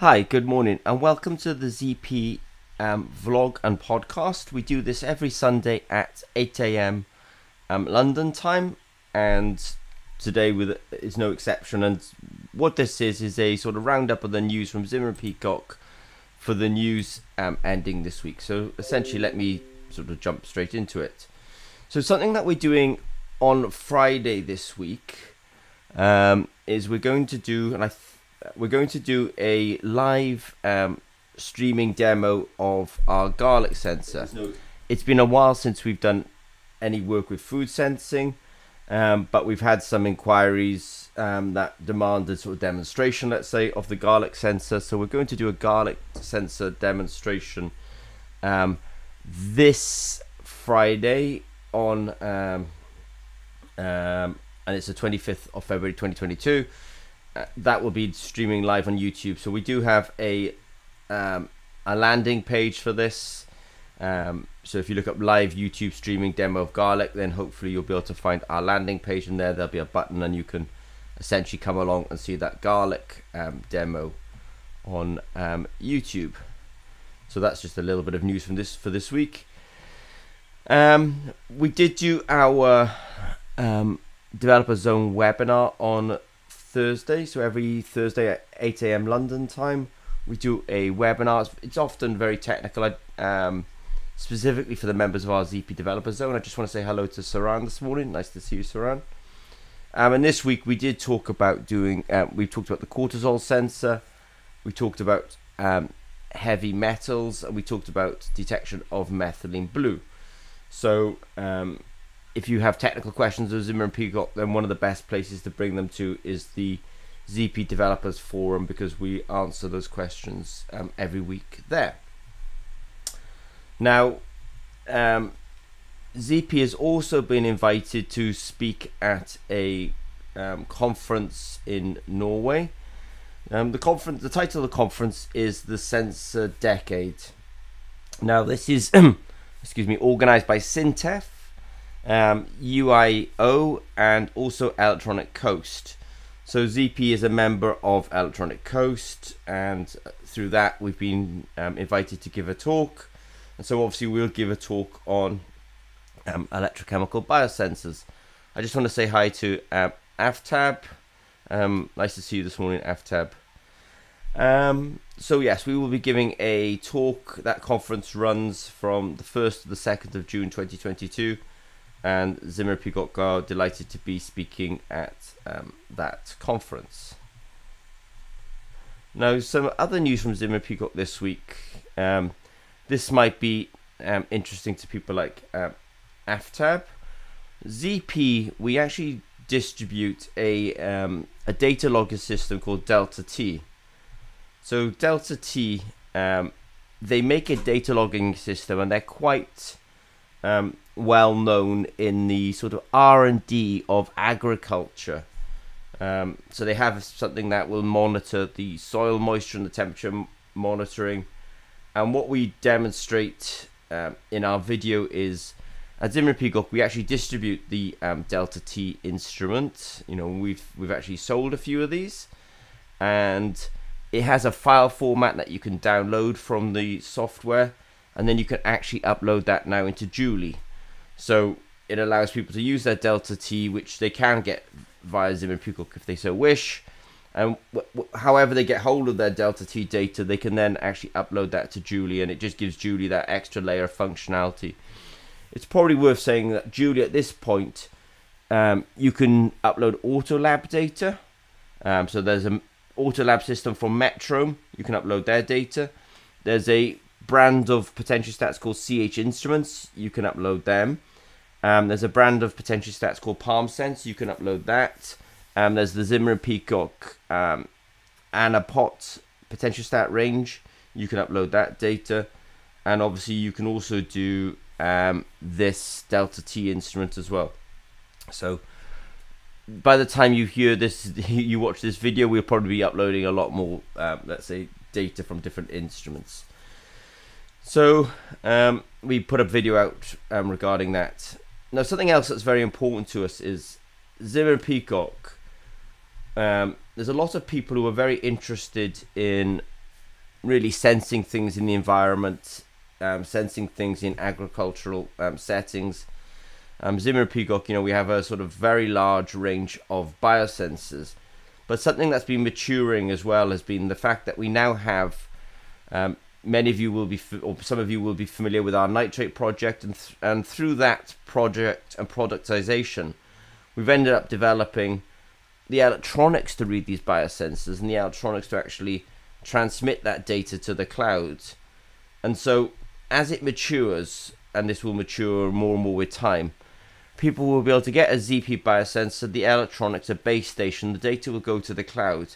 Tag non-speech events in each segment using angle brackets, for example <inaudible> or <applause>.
Hi, good morning, and welcome to the ZP um, vlog and podcast. We do this every Sunday at 8 a.m. Um, London time, and today with is no exception. And what this is is a sort of roundup of the news from Zimmer and Peacock for the news um, ending this week. So essentially, let me sort of jump straight into it. So something that we're doing on Friday this week um, is we're going to do, and I. We're going to do a live um, streaming demo of our garlic sensor. It's been a while since we've done any work with food sensing, um, but we've had some inquiries um, that demanded sort of demonstration, let's say, of the garlic sensor. So we're going to do a garlic sensor demonstration um, this Friday on, um, um, and it's the 25th of February 2022. Uh, that will be streaming live on YouTube. So we do have a um, a landing page for this. Um, so if you look up live YouTube streaming demo of garlic, then hopefully you'll be able to find our landing page, in there there'll be a button, and you can essentially come along and see that garlic um, demo on um, YouTube. So that's just a little bit of news from this for this week. Um, we did do our um, developer zone webinar on Thursday. So every Thursday at 8 a.m. London time, we do a webinar. It's often very technical, um, specifically for the members of our ZP Developer Zone. I just want to say hello to Saran this morning. Nice to see you, Saran. Um, and this week we did talk about doing. Uh, we talked about the cortisol sensor. We talked about um, heavy metals, and we talked about detection of methylene blue. So um, if you have technical questions of Zimmer and Peacock, then one of the best places to bring them to is the ZP Developers Forum because we answer those questions um, every week there. Now, um, ZP has also been invited to speak at a um, conference in Norway. Um, the conference, the title of the conference is the Sensor Decade. Now, this is, <clears throat> excuse me, organised by Sintef um, UIO, and also Electronic Coast. So ZP is a member of Electronic Coast, and through that we've been um, invited to give a talk. And so obviously we'll give a talk on um, electrochemical biosensors. I just want to say hi to uh, Aftab. Um, nice to see you this morning, Aftab. Um, so yes, we will be giving a talk. That conference runs from the 1st to the 2nd of June 2022 and Zimmer are delighted to be speaking at um, that conference. Now, some other news from Zimmer Peacock this week. Um, this might be um, interesting to people like uh, Aftab. ZP, we actually distribute a um, a data logger system called Delta T. So Delta T, um, they make a data logging system, and they're quite um, well known in the sort of R and D of agriculture. Um, so they have something that will monitor the soil moisture and the temperature monitoring. And what we demonstrate um, in our video is at Zimmer Peacock, we actually distribute the um, Delta T instrument. You know, we've we've actually sold a few of these, and it has a file format that you can download from the software and then you can actually upload that now into Julie. So it allows people to use their Delta T, which they can get via Zimmer Peacock if they so wish. And however they get hold of their Delta T data, they can then actually upload that to Julie, and it just gives Julie that extra layer of functionality. It's probably worth saying that Julie, at this point, um, you can upload Autolab data. Um, so there's an Autolab system from Metrohm. You can upload their data. There's a brand of potentiostats called CH Instruments. You can upload them. Um, there's a brand of potentiostats called PalmSense. You can upload that. Um, there's the Zimmer and Peacock um, Anapot potentiostat range. You can upload that data. And obviously, you can also do um, this Delta T instrument as well. So, by the time you hear this, <laughs> you watch this video, we'll probably be uploading a lot more, um, let's say, data from different instruments. So um, we put a video out um, regarding that. Now, something else that's very important to us is Zimmer Peacock. Um, there's a lot of people who are very interested in really sensing things in the environment, um, sensing things in agricultural um, settings. Um, Zimmer Peacock, you know, we have a sort of very large range of biosensors. But something that's been maturing as well has been the fact that we now have, um, many of you will be, or some of you will be familiar with our nitrate project, and, th- and through that project and productization, we've ended up developing the electronics to read these biosensors and the electronics to actually transmit that data to the cloud. And so, as it matures, and this will mature more and more with time, people will be able to get a ZP biosensor, the electronics, a base station, the data will go to the cloud,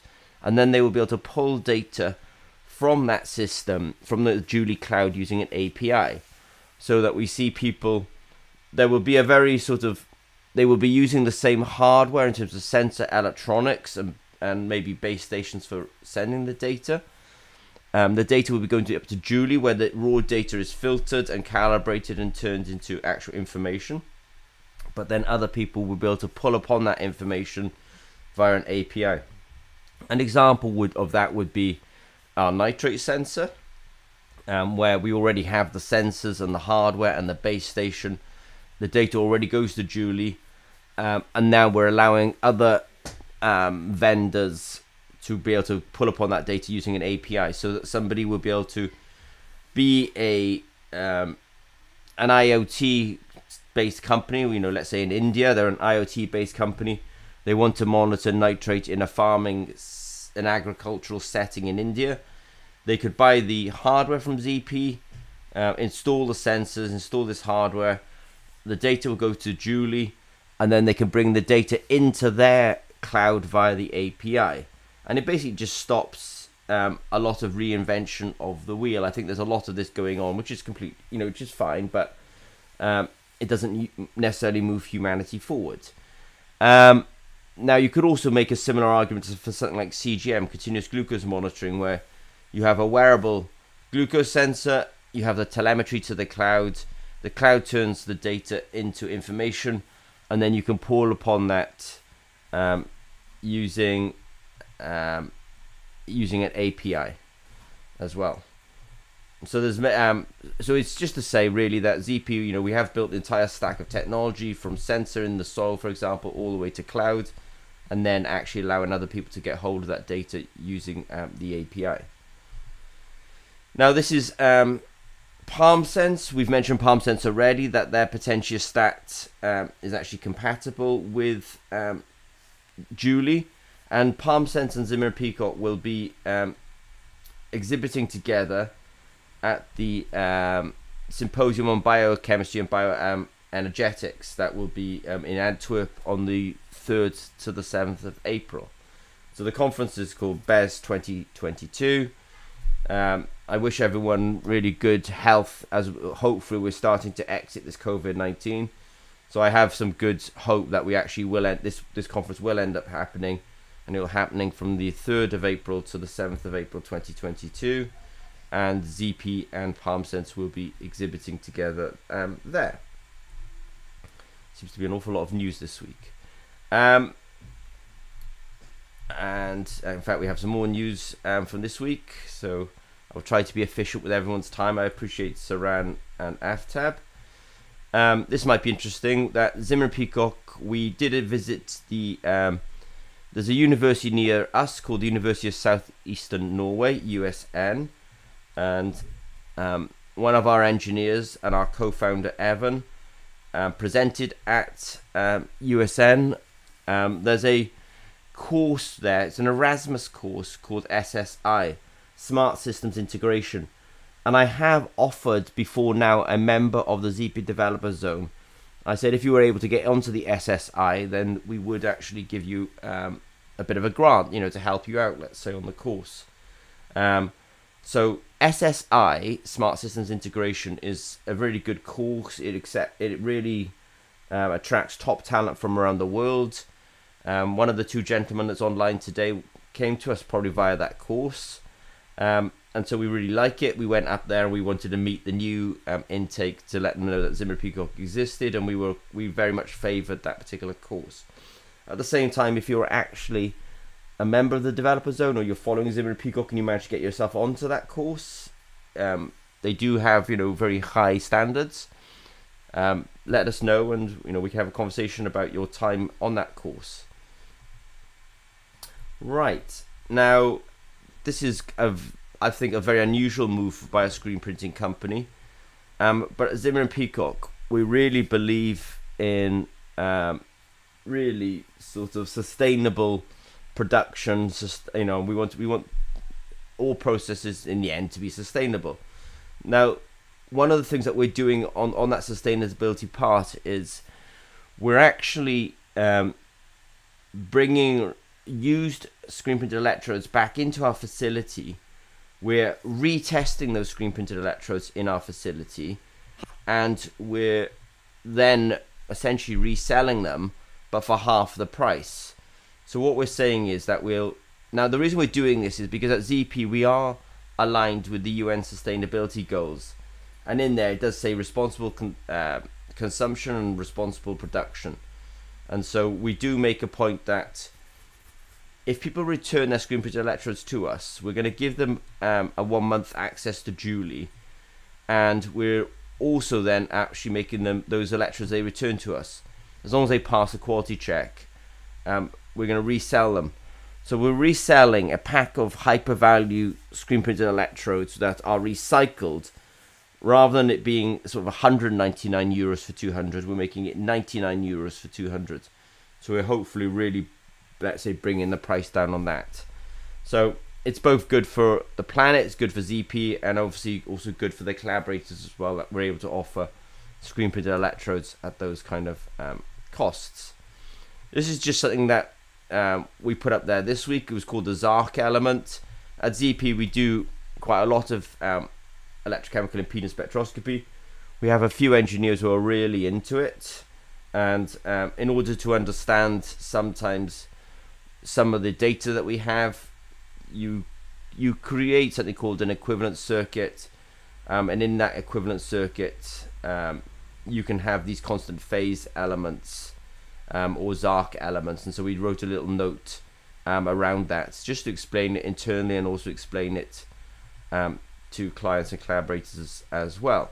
and then they will be able to pull data from that system, from the Julie cloud using an API. So that we see people, there will be a very sort of, they will be using the same hardware in terms of sensor electronics and, and maybe base stations for sending the data. Um, the data will be going to up to Julie, where the raw data is filtered and calibrated and turned into actual information but then other people will be able to pull upon that information via an API. An example would of that would be our nitrate sensor, um, where we already have the sensors and the hardware and the base station. The data already goes to Julie, um, and now we're allowing other um, vendors to be able to pull upon that data using an API, so that somebody will be able to be a um, an IoT based company, you know, let's say in India, they're an IoT based company. They want to monitor nitrate in a farming, an agricultural setting in India. They could buy the hardware from ZP, uh, install the sensors, install this hardware. The data will go to Julie, and then they can bring the data into their cloud via the API. And it basically just stops um, a lot of reinvention of the wheel. I think there's a lot of this going on, which is complete, you know, which is fine, but um, it doesn't necessarily move humanity forward. Um, now, you could also make a similar argument for something like CGM, continuous glucose monitoring, where you have a wearable glucose sensor, you have the telemetry to the cloud, the cloud turns the data into information, and then you can pull upon that um, using um, using an API as well. So there's um, so it's just to say really that ZP, you know, we have built the entire stack of technology from sensor in the soil, for example, all the way to cloud, and then actually allowing other people to get hold of that data using um, the API. Now this is um, PalmSense. We've mentioned PalmSense already that their Potentiostat um, is actually compatible with um, Julie, and PalmSense and Zimmer Peacock will be um, exhibiting together at the um, symposium on biochemistry and bioenergetics that will be um, in Antwerp on the 3rd to the 7th of April. So the conference is called BES 2022. Um, I wish everyone really good health as hopefully we're starting to exit this COVID 19. So I have some good hope that we actually will end this this conference will end up happening, and it will happening from the 3rd of April to the 7th of April 2022 and ZP and PalmSense will be exhibiting together um, there. Seems to be an awful lot of news this week. Um, and uh, in fact, we have some more news um, from this week, so I'll try to be efficient with everyone's time. I appreciate Saran and Aftab. Um, this might be interesting. That Zimmer Peacock, we did a visit the. Um, there's a university near us called the University of Southeastern Norway, USN and um, one of our engineers and our co-founder Evan um, presented at um, USN. Um, there's a course there. It's an Erasmus course called SSI, Smart Systems Integration, and I have offered before now a member of the ZP Developer Zone. I said if you were able to get onto the SSI, then we would actually give you um, a bit of a grant, you know, to help you out. Let's say on the course. Um, so SSI Smart Systems Integration is a really good course. It accept it really um, attracts top talent from around the world. Um, one of the two gentlemen that's online today came to us probably via that course, um, and so we really like it. We went up there and we wanted to meet the new um, intake to let them know that Zimmer Peacock existed, and we were we very much favoured that particular course. At the same time, if you're actually a member of the developer zone or you're following Zimmer and Peacock and you manage to get yourself onto that course, um, they do have you know very high standards. Um, let us know, and you know we can have a conversation about your time on that course. Right now, this is a, I think a very unusual move by a screen printing company. Um, but at Zimmer and Peacock, we really believe in um, really sort of sustainable production. You know, we want we want all processes in the end to be sustainable. Now, one of the things that we're doing on, on that sustainability part is we're actually um, bringing used screen printed electrodes back into our facility. We're retesting those screen printed electrodes in our facility, and we're then essentially reselling them, but for half the price. So what we're saying is that we'll now the reason we're doing this is because at ZP we are aligned with the UN sustainability goals, and in there it does say responsible con- uh, consumption and responsible production, and so we do make a point that if people return their screen printed electrodes to us, we're going to give them um, a one month access to Julie, and we're also then actually making them those electrodes they return to us, as long as they pass a quality check, um, we're going to resell them. So we're reselling a pack of hyper value screen printed electrodes that are recycled. Rather than it being sort of 199 euros for 200, we're making it 99 euros for 200. So we're hopefully really let's say bringing the price down on that. So it's both good for the planet, it's good for ZP, and obviously also good for the collaborators as well that we're able to offer screen printed electrodes at those kind of um, costs. This is just something that um, we put up there this week. It was called the ZARC element. At ZP, we do quite a lot of um, electrochemical impedance spectroscopy. We have a few engineers who are really into it, and um, in order to understand sometimes some of the data that we have, you you create something called an equivalent circuit, um, and in that equivalent circuit, um, you can have these constant phase elements um, or ZARC elements. And so we wrote a little note um, around that just to explain it internally and also explain it um, to clients and collaborators as, well.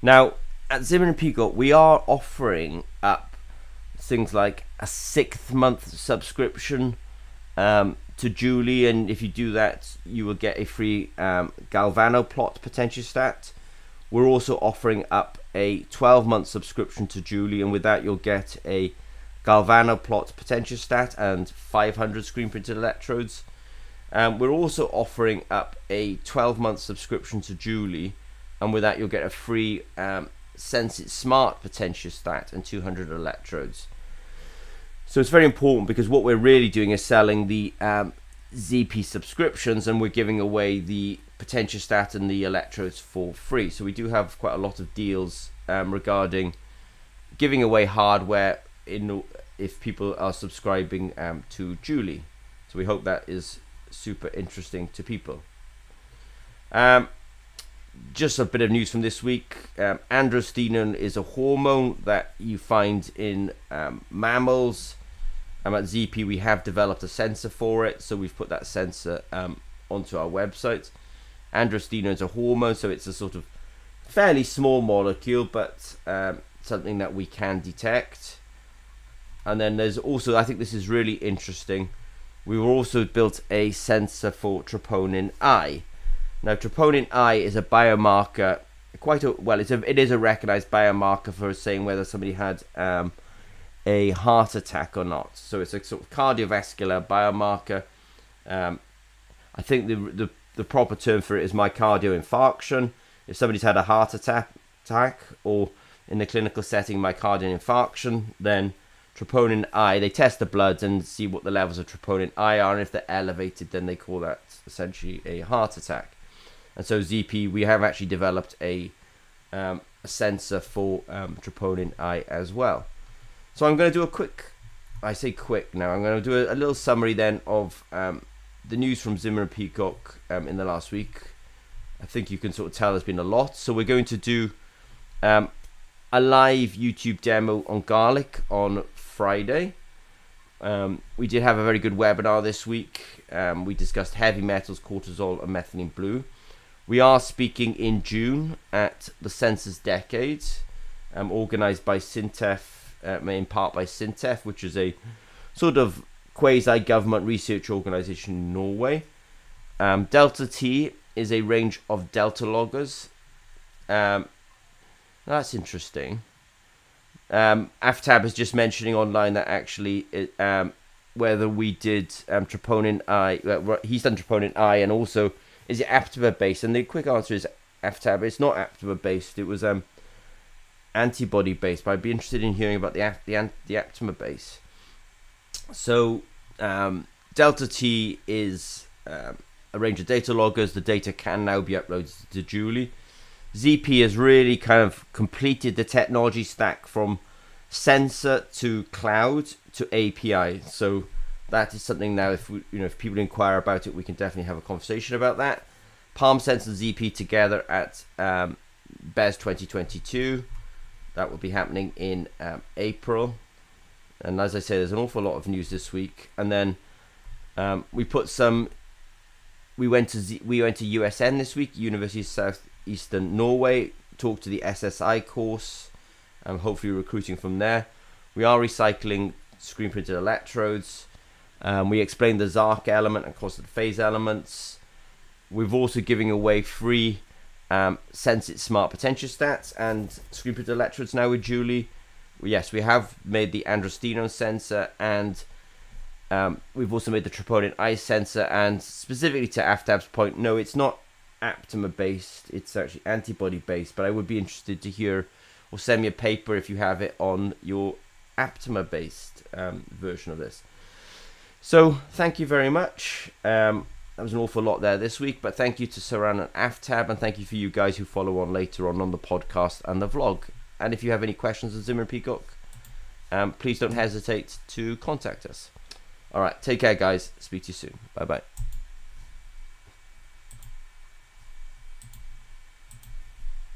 Now, at Zimmer and Peacock, we are offering up things like a sixth month subscription um, to Julie, and if you do that, you will get a free um, Galvano plot potentiostat. We're also offering up a 12 month subscription to Julie, and with that, you'll get a Galvano plot potentiostat and 500 screen printed electrodes. Um, we're also offering up a 12 month subscription to Julie, and with that, you'll get a free um, Sensit Smart potentiostat and 200 electrodes. So it's very important because what we're really doing is selling the um, ZP subscriptions and we're giving away the potentiostat and the electrodes for free. So we do have quite a lot of deals um, regarding giving away hardware in if people are subscribing um, to Julie. So we hope that is super interesting to people. Um, just a bit of news from this week. Um, is a hormone that you find in um, mammals um, at ZP, we have developed a sensor for it, so we've put that sensor um, onto our website. Androstenedione is a hormone, so it's a sort of fairly small molecule, but um, something that we can detect. And then there's also, I think this is really interesting. We were also built a sensor for troponin I. Now, troponin I is a biomarker, quite a well. It's a it is a recognized biomarker for saying whether somebody had um, a heart attack or not. So it's a sort of cardiovascular biomarker. Um, I think the, the the proper term for it is myocardial infarction. If somebody's had a heart attack, attack or in the clinical setting myocardial infarction, then troponin I, they test the blood and see what the levels of troponin I are, and if they're elevated, then they call that essentially a heart attack. And so ZP, we have actually developed a, um, a sensor for um, troponin I as well. So I'm going to do a quick, I say quick now, I'm going to do a, a little summary then of um, the news from Zimmer and Peacock um, in the last week. I think you can sort of tell there's been a lot. So we're going to do um, a live YouTube demo on garlic on Friday. Um, we did have a very good webinar this week. Um, we discussed heavy metals, cortisol, and methylene blue. We are speaking in June at the Sensor Decade, um, organised by Sintef, uh, in part by Sintef, which is a sort of quasi-government research organisation in Norway. Um, Delta T is a range of delta loggers. Um, that's interesting. Um, Aftab is just mentioning online that actually it, um, whether we did um, troponin I, uh, he's done troponin I, and also is it Aptamer based? And the quick answer is Aftab. It's not Aptamer based. It was um, antibody base, But I'd be interested in hearing about the the the Aptamer base. So um, Delta T is um, a range of data loggers. The data can now be uploaded to Julie. ZP has really kind of completed the technology stack from sensor to cloud to API. So that is something now. If we, you know, if people inquire about it, we can definitely have a conversation about that. PalmSense and ZP together at um, BES 2022. That will be happening in um, April. And as I say, there's an awful lot of news this week. And then um, we put some. We went to Z, we went to USN this week, University of South Eastern Norway, Talked to the SSI course, and hopefully recruiting from there. We are recycling screen printed electrodes. Um, we explained the ZARC element and course of the phase elements. We've also giving away free um, Sensit Smart potentiostats and screen printed electrodes now with Julie. Yes, we have made the Androsteno sensor and um, we've also made the troponin I sensor. And specifically to Aftab's point, no, it's not Aptamer based. It's actually antibody based. But I would be interested to hear or send me a paper if you have it on your Aptamer based um, version of this. So thank you very much. Um, that was an awful lot there this week, but thank you to Saran and Aftab, and thank you for you guys who follow on later on on the podcast and the vlog. And if you have any questions of Zimmer Peacock, um, please don't hesitate to contact us. All right, take care, guys. Speak to you soon. Bye bye.